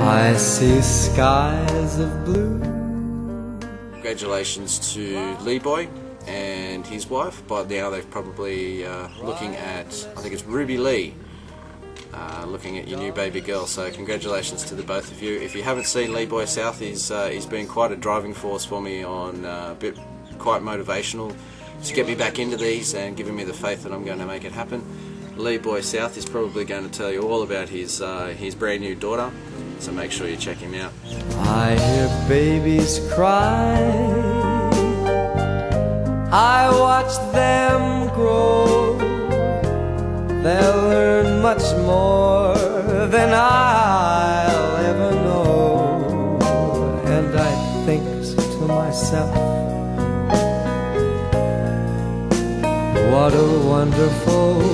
I see skies of blue. Congratulations to Lee Boy and his wife. By now they're probably uh, looking at, I think it's Ruby Lee, uh, looking at your new baby girl. So congratulations to the both of you. If you haven't seen Lee Boy South, he's, uh, he's been quite a driving force for me on uh, a bit, quite motivational to get me back into these and giving me the faith that I'm going to make it happen. Lee Boy South is probably going to tell you all about his, uh, his brand new daughter. So make sure you check him out. I hear babies cry. I watch them grow. They'll learn much more than I'll ever know. And I think to myself, what a wonderful